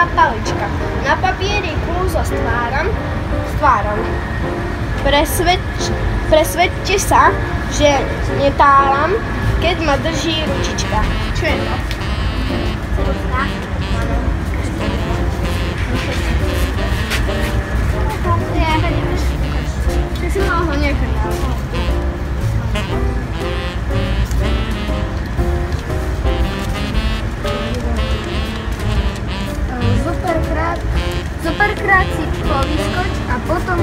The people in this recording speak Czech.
jedna palička. Na papieri kúzo stváram, stváram. Presvedč, presvedčte sa, že netáram, keď ma drží ručička. Čo je to? Cedulka. Ja ho nemáš. dvakrát si povyskoč a potom